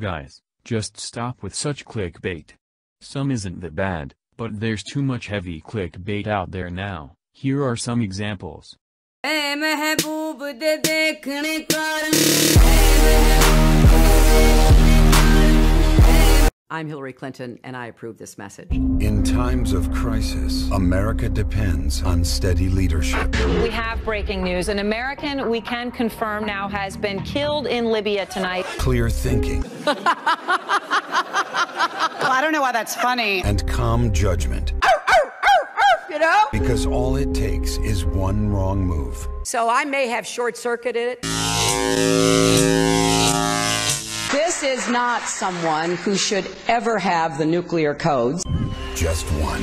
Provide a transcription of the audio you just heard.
Guys, just stop with such clickbait. Some isn't that bad, but there's too much heavy clickbait out there now. Here are some examples. I'm Hillary Clinton, and I approve this message. In times of crisis, America depends on steady leadership. We have breaking news. An American we can confirm now has been killed in Libya tonight. Clear thinking Well, I don't know why that's funny. and calm judgment. You know? Because all it takes is one wrong move. So I may have short circuited it. This is not someone who should ever have the nuclear codes. Just one.